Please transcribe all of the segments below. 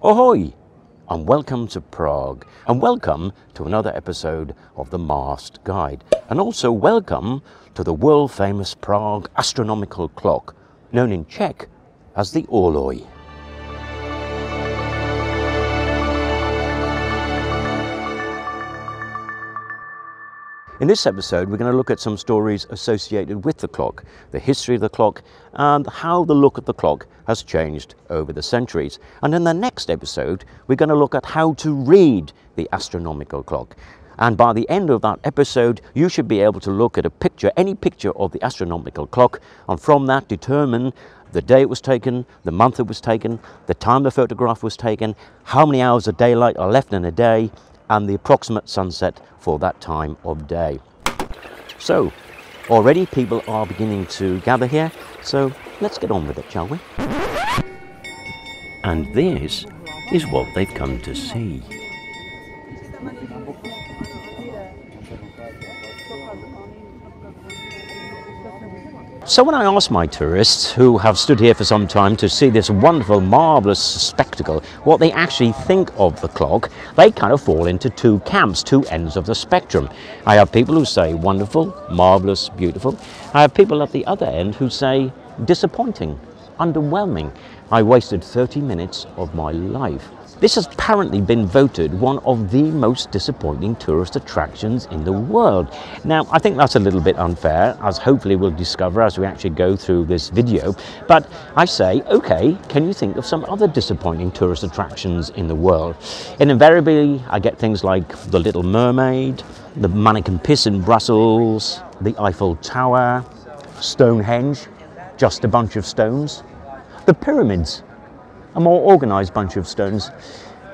Ahoy! And welcome to Prague, and welcome to another episode of the Masked Guide, and also welcome to the world famous Prague astronomical clock, known in Czech as the Orloj. In this episode, we're going to look at some stories associated with the clock, the history of the clock, and how the look of the clock has changed over the centuries. And in the next episode, we're going to look at how to read the astronomical clock. And by the end of that episode, you should be able to look at a picture, any picture of the astronomical clock, and from that determine the day it was taken, the month it was taken, the time the photograph was taken, how many hours of daylight are left in a day, and the approximate sunset for that time of day. So, already people are beginning to gather here, so let's get on with it, shall we? And this is what they've come to see. So when I ask my tourists who have stood here for some time to see this wonderful, marvellous spectacle, what they actually think of the clock, they kind of fall into two camps, two ends of the spectrum. I have people who say wonderful, marvellous, beautiful. I have people at the other end who say disappointing, underwhelming. I wasted 30 minutes of my life. This has apparently been voted one of the most disappointing tourist attractions in the world. Now, I think that's a little bit unfair, as hopefully we'll discover as we actually go through this video. But I say, okay, can you think of some other disappointing tourist attractions in the world? And invariably, I get things like The Little Mermaid, the Manneken Pis in Brussels, the Eiffel Tower, Stonehenge, just a bunch of stones, the pyramids, a more organized bunch of stones.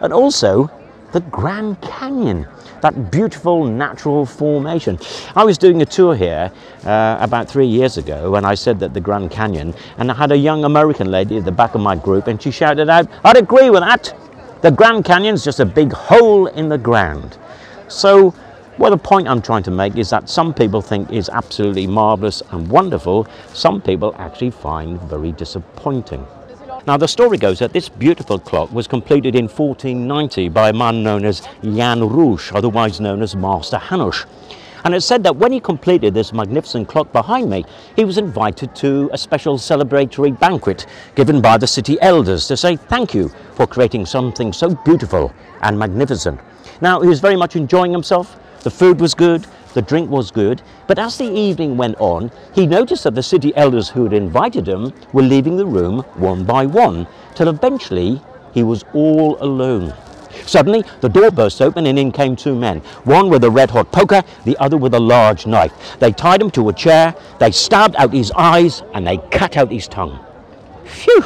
And also the Grand Canyon, that beautiful natural formation. I was doing a tour here uh, about three years ago and I said that the Grand Canyon, and I had a young American lady at the back of my group and she shouted out, I'd agree with that. The Grand Canyon's just a big hole in the ground. So well, the point I'm trying to make is that some people think is absolutely marvellous and wonderful, some people actually find very disappointing. Now, the story goes that this beautiful clock was completed in 1490 by a man known as Jan Rouge, otherwise known as Master Hanush. And it's said that when he completed this magnificent clock behind me, he was invited to a special celebratory banquet given by the city elders to say thank you for creating something so beautiful and magnificent. Now, he was very much enjoying himself. The food was good, the drink was good, but as the evening went on, he noticed that the city elders who had invited him were leaving the room one by one, till eventually he was all alone. Suddenly, the door burst open and in came two men, one with a red hot poker, the other with a large knife. They tied him to a chair, they stabbed out his eyes, and they cut out his tongue. Phew!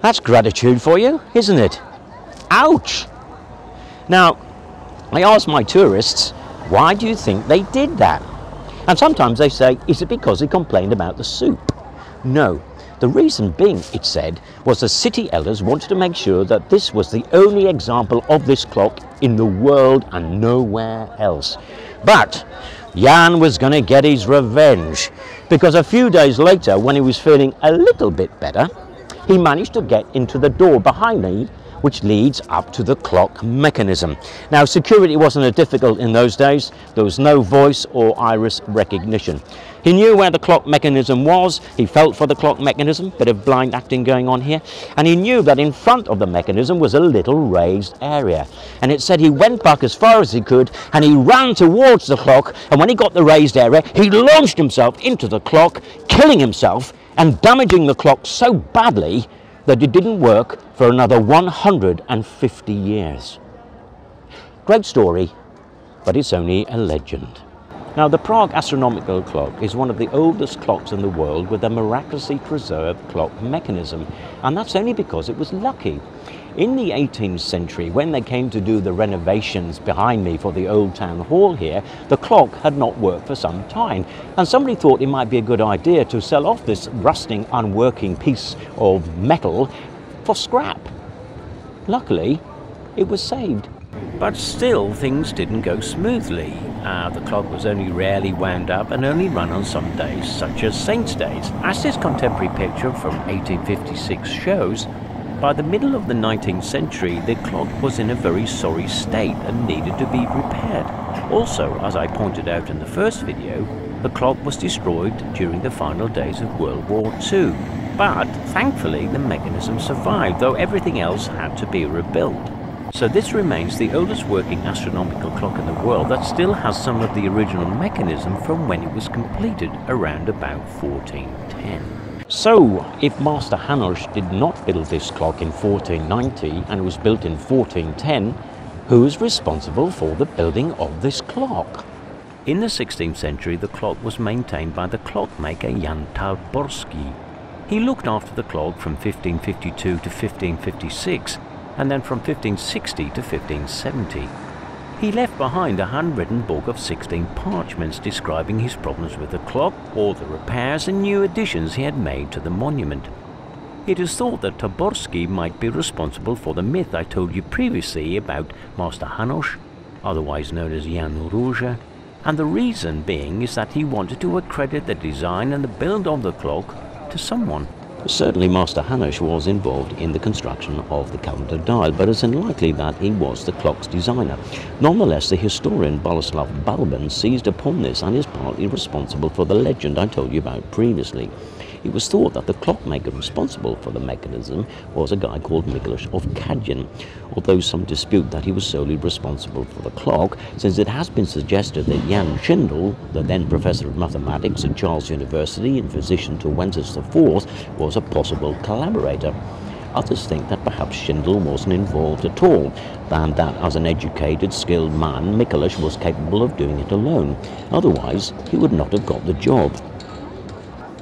That's gratitude for you, isn't it? Ouch! Now, I asked my tourists why do you think they did that? And sometimes they say, is it because he complained about the soup? No. The reason being, it said, was the city elders wanted to make sure that this was the only example of this clock in the world and nowhere else. But Jan was going to get his revenge because a few days later, when he was feeling a little bit better, he managed to get into the door behind me which leads up to the clock mechanism. Now security wasn't a difficult in those days, there was no voice or iris recognition. He knew where the clock mechanism was, he felt for the clock mechanism, bit of blind acting going on here, and he knew that in front of the mechanism was a little raised area. And it said he went back as far as he could and he ran towards the clock, and when he got the raised area, he launched himself into the clock, killing himself and damaging the clock so badly that it didn't work for another 150 years. Great story, but it's only a legend. Now, the Prague astronomical clock is one of the oldest clocks in the world with a miraculously preserved clock mechanism, and that's only because it was lucky. In the 18th century, when they came to do the renovations behind me for the old town hall here, the clock had not worked for some time. And somebody thought it might be a good idea to sell off this rusting, unworking piece of metal for scrap. Luckily, it was saved. But still, things didn't go smoothly. Uh, the clock was only rarely wound up and only run on some days, such as Saints' Days. As this contemporary picture from 1856 shows, by the middle of the 19th century, the clock was in a very sorry state and needed to be repaired. Also, as I pointed out in the first video, the clock was destroyed during the final days of World War II. But thankfully, the mechanism survived, though everything else had to be rebuilt. So this remains the oldest working astronomical clock in the world that still has some of the original mechanism from when it was completed around about 1410. So, if Master Hanush did not build this clock in 1490 and it was built in 1410, who is responsible for the building of this clock? In the 16th century, the clock was maintained by the clockmaker Jan Táborský. He looked after the clock from 1552 to 1556 and then from 1560 to 1570. He left behind a handwritten book of 16 parchments describing his problems with the clock, all the repairs and new additions he had made to the monument. It is thought that Táborský might be responsible for the myth I told you previously about Master Hanush, otherwise known as Jan Rouge, and the reason being is that he wanted to accredit the design and the build of the clock to someone. Certainly Master Hanush was involved in the construction of the calendar dial, but it's unlikely that he was the clock's designer. Nonetheless, the historian Boleslav Balbín seized upon this and is partly responsible for the legend I told you about previously. It was thought that the clockmaker responsible for the mechanism was a guy called Miklos of Kadaň, although some dispute that he was solely responsible for the clock, since it has been suggested that Jan Schindel, the then professor of mathematics at Charles University and physician to Wences IV, was a possible collaborator. Others think that perhaps Schindel wasn't involved at all, and that as an educated, skilled man, Mikuláš was capable of doing it alone. Otherwise, he would not have got the job.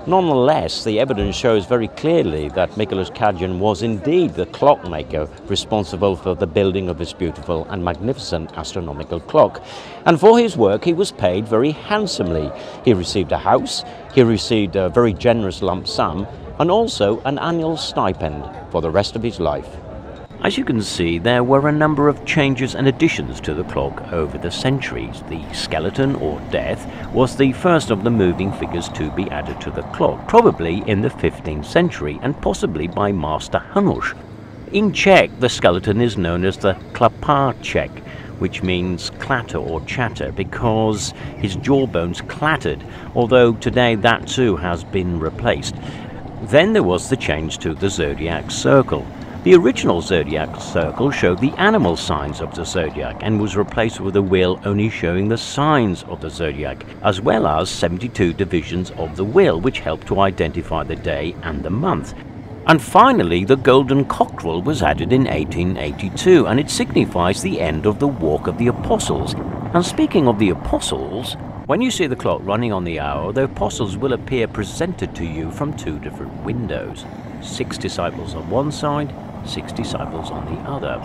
Nonetheless, the evidence shows very clearly that Miklos Kadaň was indeed the clockmaker responsible for the building of this beautiful and magnificent astronomical clock. And for his work, he was paid very handsomely. He received a house, he received a very generous lump sum, and also an annual stipend for the rest of his life. As you can see, there were a number of changes and additions to the clock over the centuries. The skeleton, or death, was the first of the moving figures to be added to the clock, probably in the 15th century, and possibly by Master Hanush. In Czech, the skeleton is known as the Klapáček, which means clatter or chatter, because his jawbones clattered, although today that too has been replaced. Then there was the change to the zodiac circle. The original zodiac circle showed the animal signs of the zodiac and was replaced with a wheel only showing the signs of the zodiac, as well as 72 divisions of the wheel, which helped to identify the day and the month. And finally, the golden cockerel was added in 1882, and it signifies the end of the walk of the apostles. And speaking of the apostles, when you see the clock running on the hour, the apostles will appear presented to you from two different windows. Six disciples on one side, six disciples on the other.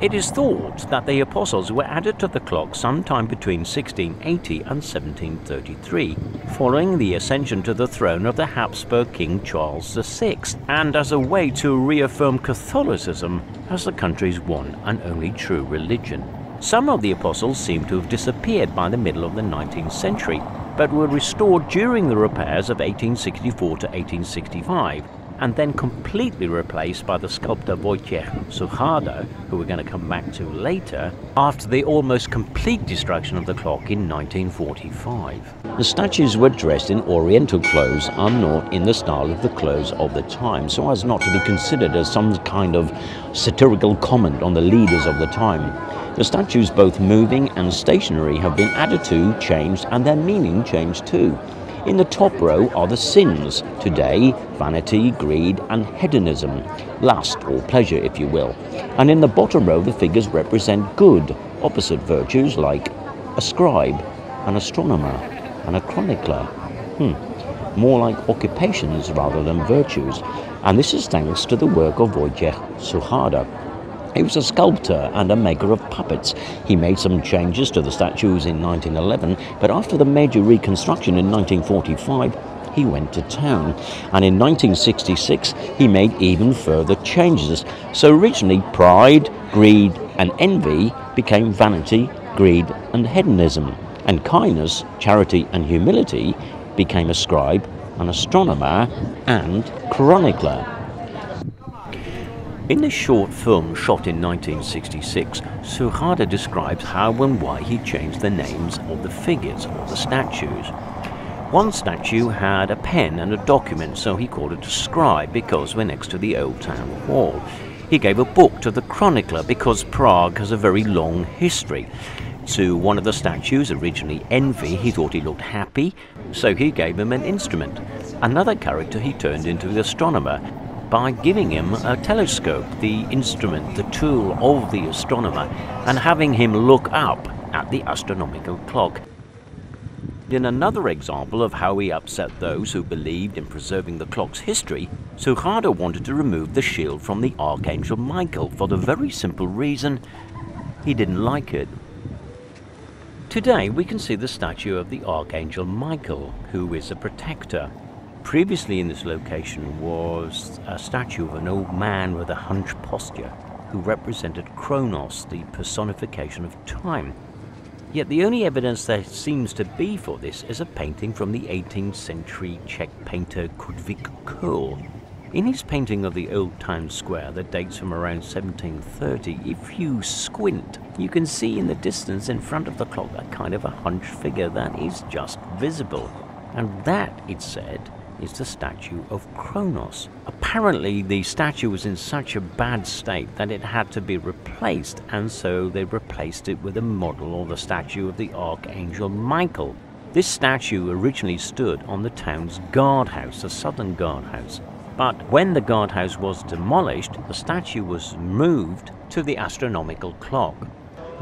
It is thought that the apostles were added to the clock sometime between 1680 and 1733, following the ascension to the throne of the Habsburg King Charles VI, and as a way to reaffirm Catholicism as the country's one and only true religion. Some of the apostles seem to have disappeared by the middle of the 19th century, but were restored during the repairs of 1864 to 1865 and then completely replaced by the sculptor Vojtěch Sucharda, who we're going to come back to later, after the almost complete destruction of the clock in 1945. The statues were dressed in oriental clothes and not in the style of the clothes of the time, so as not to be considered as some kind of satirical comment on the leaders of the time. The statues, both moving and stationary, have been added to, changed, and their meaning changed too. In the top row are the sins today vanity, greed, and hedonism, lust or pleasure, if you will. And in the bottom row, the figures represent good, opposite virtues like a scribe, an astronomer, and a chronicler. Hmm. More like occupations rather than virtues. And this is thanks to the work of Vojtěch Sucharda, he was a sculptor and a maker of puppets. He made some changes to the statues in 1911, but after the major reconstruction in 1945, he went to town. And in 1966, he made even further changes. So originally, pride, greed, and envy became vanity, greed, and hedonism. And kindness, charity, and humility became a scribe, an astronomer, and chronicler. In this short film shot in 1966, Sucharda describes how and why he changed the names of the figures or the statues. One statue had a pen and a document, so he called it a scribe because we're next to the old town hall. He gave a book to the chronicler because Prague has a very long history. To one of the statues, originally Envy, he thought he looked happy, so he gave him an instrument. Another character he turned into the astronomer by giving him a telescope, the instrument, the tool of the astronomer, and having him look up at the astronomical clock. In another example of how he upset those who believed in preserving the clock's history, Sucharda wanted to remove the shield from the Archangel Michael for the very simple reason he didn't like it. Today we can see the statue of the Archangel Michael, who is a protector. Previously in this location was a statue of an old man with a hunched posture, who represented Kronos, the personification of time. Yet the only evidence there seems to be for this is a painting from the 18th century Czech painter Ludvík Kohl. In his painting of the old town square that dates from around 1730, if you squint, you can see in the distance in front of the clock a kind of a hunched figure that is just visible. And that, it said, is the statue of Kronos. Apparently, the statue was in such a bad state that it had to be replaced, and so they replaced it with a model or the statue of the Archangel Michael. This statue originally stood on the town's guardhouse, the southern guardhouse. But when the guardhouse was demolished, the statue was moved to the astronomical clock.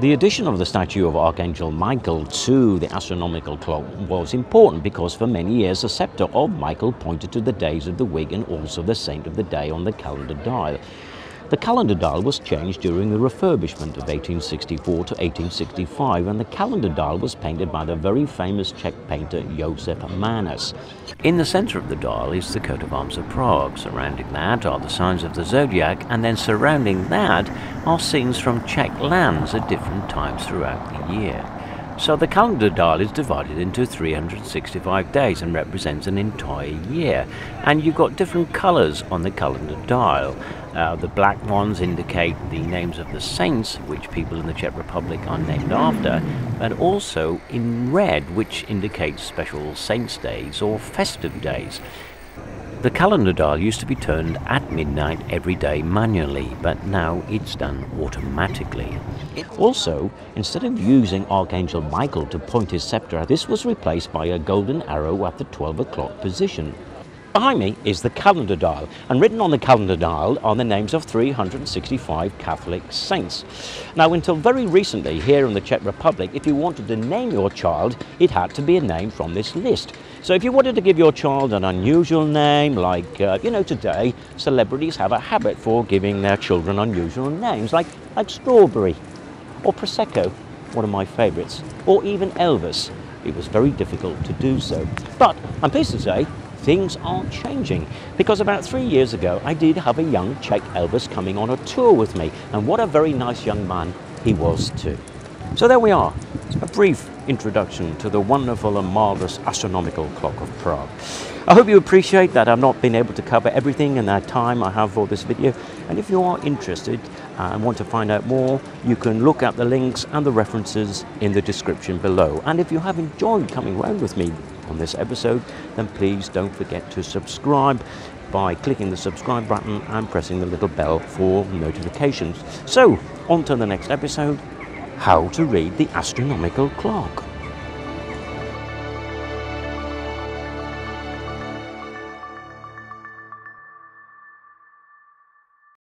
The addition of the statue of Archangel Michael to the astronomical clock was important because for many years the scepter of Michael pointed to the days of the week and also the saint of the day on the calendar dial. The calendar dial was changed during the refurbishment of 1864 to 1865 and the calendar dial was painted by the very famous Czech painter Josef Mánes. In the center of the dial is the coat of arms of Prague. Surrounding that are the signs of the zodiac and then surrounding that are scenes from Czech lands at different times throughout the year. So the calendar dial is divided into 365 days and represents an entire year. And you've got different colors on the calendar dial. Uh, the black ones indicate the names of the saints, which people in the Czech Republic are named after, but also in red, which indicates special saints' days or festive days. The calendar dial used to be turned at midnight every day manually, but now it's done automatically. Also, instead of using Archangel Michael to point his scepter, this was replaced by a golden arrow at the 12 o'clock position. Behind me is the calendar dial, and written on the calendar dial are the names of 365 Catholic saints. Now, until very recently, here in the Czech Republic, if you wanted to name your child, it had to be a name from this list. So if you wanted to give your child an unusual name, like, uh, you know, today, celebrities have a habit for giving their children unusual names, like, like Strawberry or Prosecco, one of my favourites, or even Elvis. It was very difficult to do so. But I'm pleased to say things aren't changing. Because about three years ago I did have a young Czech Elvis coming on a tour with me. And what a very nice young man he was too. So there we are, a brief introduction to the wonderful and marvellous astronomical clock of Prague. I hope you appreciate that I've not been able to cover everything in that time I have for this video. And if you are interested and want to find out more you can look at the links and the references in the description below. And if you have enjoyed coming around with me on this episode, then please don't forget to subscribe by clicking the subscribe button and pressing the little bell for notifications. So, on to the next episode, how to read the astronomical clock.